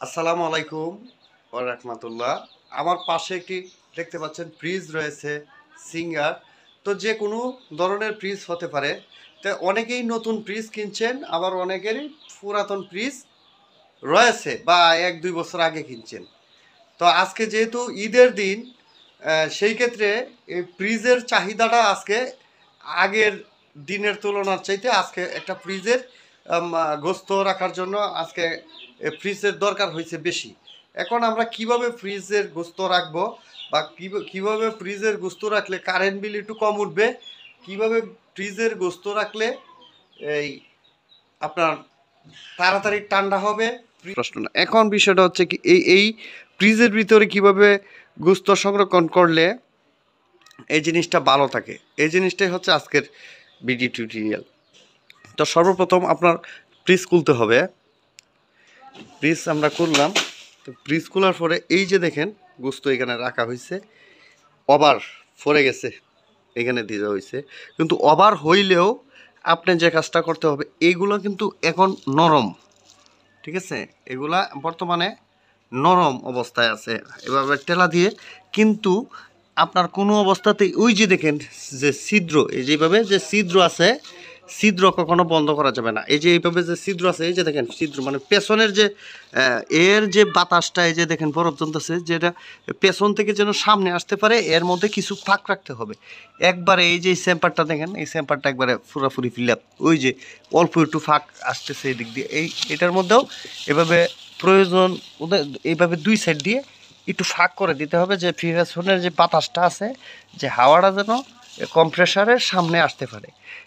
আসসালামু আলাইকুম রাহমাতুল্লাহ। আমার পাশে একটি দেখতে পাচ্ছেন ফ্রিজ রয়েছে, সিঙ্গার। তো যে কোনো ধরনের ফ্রিজ হতে পারে। তো অনেকেই নতুন ফ্রিজ কিনছেন, আবার অনেকেরই পুরাতন ফ্রিজ রয়েছে বা এক দুই বছর আগে কিনছেন। তো আজকে যেহেতু ঈদের দিন সেই ক্ষেত্রে এই ফ্রিজের চাহিদাটা আজকে আগের দিনের তুলনার চাইতে আজকে একটা ফ্রিজের গোস্ত রাখার জন্য আজকে ফ্রিজের দরকার হয়েছে বেশি। এখন আমরা কীভাবে ফ্রিজের গোস্ত রাখব বা কিভ- কীভাবে ফ্রিজের গোস্ত রাখলে কারেন্ট বিল একটু কম উঠবে, কীভাবে ফ্রিজের গোস্ত রাখলে এই আপনার তাড়াতাড়ি ঠান্ডা হবে? প্রশ্ন এখন বিষয়টা হচ্ছে কি, এই এই ফ্রিজের ভিতরে কীভাবে গোস্ত সংরক্ষণ করলে এই জিনিসটা ভালো থাকে? এই জিনিসটাই হচ্ছে আজকের বিডি টিউটোরিয়াল তো সর্বপ্রথম আপনার ফ্রিজ খুলতে হবে। ফ্রিজ আমরা করলাম তো ফ্রিজ খোলার পরে এই যে দেখেন, গোস্ত এখানে রাখা হয়েছে ওভার ফরে গেছে, এখানে দিয়ে দেওয়া হয়েছে কিন্তু ওভার হইলেও আপনি যে কাজটা করতে হবে এইগুলো কিন্তু এখন নরম। ঠিক আছে? এগুলা বর্তমানে নরম অবস্থায় আছে। এভাবে টেলা দিয়ে কিন্তু আপনার কোনো অবস্থাতেই ওই যে দেখেন, যে ছিদ্র, এই যেভাবে যে ছিদ্র আছে ছিদ্র কখনো বন্ধ করা যাবে না। এই যে এইভাবে যে ছিদ্র আছে, এই যে দেখেন ছিদ্র মানে পেছনের যে এর যে বাতাসটা, এই যে দেখেন বরফ জমতেছে যেটা পেছন থেকে যেন সামনে আসতে পারে, এর মধ্যে কিছু ফাঁক রাখতে হবে। একবারে এই যে স্যাম্পারটা দেখেন, এই স্যাম্পারটা একবারে পুরোপুরি ফিল আপ, ওই যে অল্প একটু ফাঁক আসতেছে এই দিক দিয়ে। এই, এটার মধ্যেও এভাবে প্রয়োজন এইভাবে দুই সাইড দিয়ে একটু ফাঁক করে দিতে হবে, যে ফ্রিজের যে বাতাসটা আছে, যে হাওয়াটা যেন কম্প্রেসারের সামনে আসতে পারে।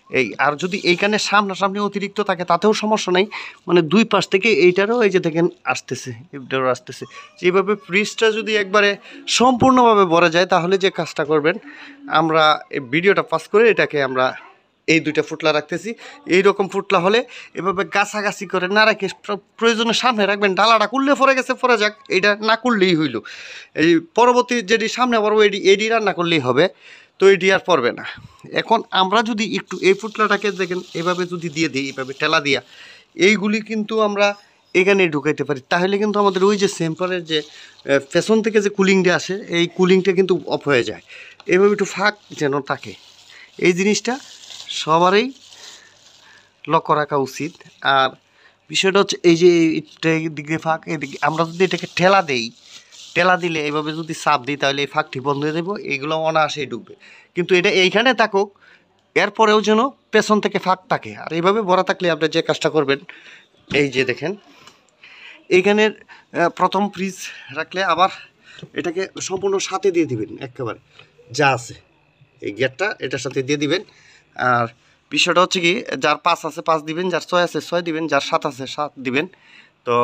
এই, আর যদি এইখানে সামনাসামনি অতিরিক্ত থাকে, তাতেও সমস্যা নেই। মানে দুই পাশ থেকে এইটারও এই যে দেখেন আসতেছে, এইটারও আসতেছে। এইভাবে ফ্রিজটা যদি একবারে সম্পূর্ণভাবে ভরে যায়, তাহলে যে কাজটা করবেন, আমরা এই ভিডিওটা পাস করে এটাকে আমরা এই দুইটা ফুটলা রাখতেছি। এই রকম ফুটলা হলে এভাবে গাছাগাছি করে না রেখে প্র- প্রয়োজনে সামনে রাখবেন। ডালাটা করলে পরে গেছে পরে যাক, এইটা না করলেই হইল। এই পরবর্তী যেটি সামনে পড়ব এডি এডি রান্না করলেই হবে। তো এডি আর পড়বে না। এখন আমরা যদি একটু এই ফুটলাটাকে দেখেন, এভাবে যদি দিয়ে দিই এইভাবে টেলা দিয়া, এইগুলি কিন্তু আমরা এখানে ঢুকাইতে পারি। তাহলে কিন্তু আমাদের ওই যে সেম্পারের যে পেছন থেকে যে কুলিংটা আসে, এই কুলিংটা কিন্তু অফ হয়ে যায়। এভাবে একটু ফাঁক যেন থাকে। এই জিনিসটা সবারই লক্ষ্য রাখা উচিত। আর বিষয়টা হচ্ছে এই যে দিকে ফাঁক, এদিকে আমরা যদি এটাকে ঠেলা দেই ঠেলা দিলে এইভাবে যদি চাপ দিই, তাহলে এই ফাঁকটি বন্ধ হয়ে দেবো এইগুলো অনায়াসেই ঢুকবে কিন্তু এটা এইখানে থাকুক, এরপরেও যেন পেছন থেকে ফাঁক থাকে। আর এইভাবে ভরা থাকলে আপনি যে কাজটা করবেন, এই যে দেখেন, এইখানের প্রথম ফ্রিজ রাখলে আবার এটাকে সম্পূর্ণ সাথে দিয়ে দিবেন, একেবারে যা আছে। এই গেটটা এটার সাথে দিয়ে দিবেন। আর বিষয়টা হচ্ছে কি, যার পাঁচ আছে পাঁচ দিবেন, যার ছয় আছে ছয় দিবেন, যার সাত আছে সাত দিবেন। তো